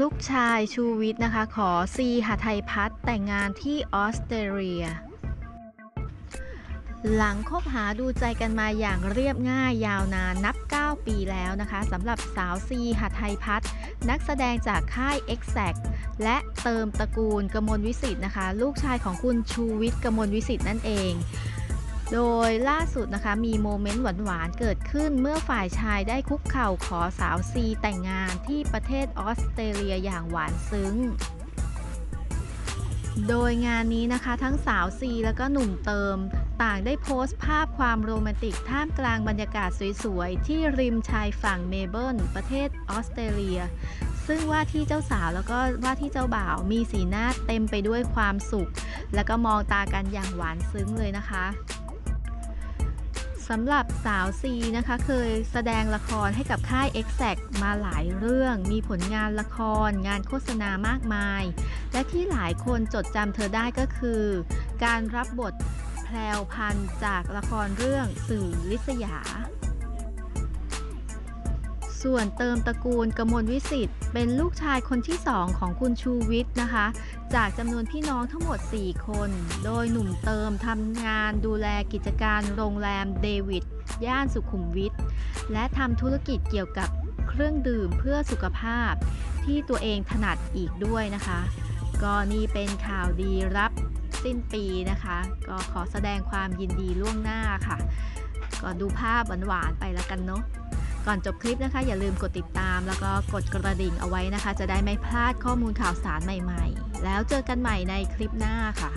ลูกชายชูวิทย์นะคะ ขอซีหทัยพัฒน์แต่งงานที่ออสเตรเลีย หลังคบหาดูใจกันมาอย่างเรียบง่ายยาวนานนับ 9 ปีแล้วนะคะสำหรับสาวซีหทัยพัฒน์นักแสดงจากค่าย Exact และเติมตระกูลกมลวิสิทธ์นะคะ ลูกชายของคุณชูวิทย์กมลวิสิทธิ์นั่นเอง โดยล่าสุดนะคะมีโมเมนต์หวานๆ เกิดขึ้นเมื่อฝ่ายชายได้คุกเข่าขอสาวซีแต่งงานที่ประเทศออสเตรเลียอย่างหวานซึ้ง โดยงานนี้นะคะทั้งสาวซีแล้วก็หนุ่มเติม ต่างได้โพสต์ภาพความโรแมนติกท่ามกลางบรรยากาศสวยๆ ที่ริมชายฝั่งเมลเบิร์นประเทศออสเตรเลีย ซึ่งว่าที่เจ้าสาวแล้วก็ว่าที่เจ้าบ่าวมีสีหน้าเต็มไปด้วยความสุข แล้วก็มองตากันอย่างหวานซึ้งเลยนะคะ สำหรับสาวซีนะคะเคยแสดงละครให้กับค่าย Exact มาหลายเรื่อง มีผลงานละคร งานโฆษณามากมาย และที่หลายคนจดจำเธอได้ก็คือ การรับบทแพรวพันจากละครเรื่องสื่อลิษยา ส่วนเติมตระกูลกมลวิสิทธิ์เป็นลูกชายคนที่สองของคุณชูวิทย์นะคะ จากจำนวนพี่น้องทั้งหมด 4 คน โดยหนุ่มเติมทำงานดูแลกิจการโรงแรมเดวิดย่านสุขุมวิทและทำธุรกิจเกี่ยวกับเครื่องดื่มเพื่อสุขภาพ ที่ตัวเองถนัดอีกด้วยนะคะ ก็นี่เป็นข่าวดีรับสิ้นปีนะคะ ก็ขอแสดงความยินดีล่วงหน้าค่ะ ก็ดูภาพหวานๆไปแล้วกันเนาะ ก่อนจบคลิปนะคะ อย่าลืมกดติดตาม แล้วก็กดกระดิ่งเอาไว้นะคะ จะได้ไม่พลาดข้อมูลข่าวสารใหม่ ๆ แล้วเจอกันใหม่ในคลิปหน้าค่ะ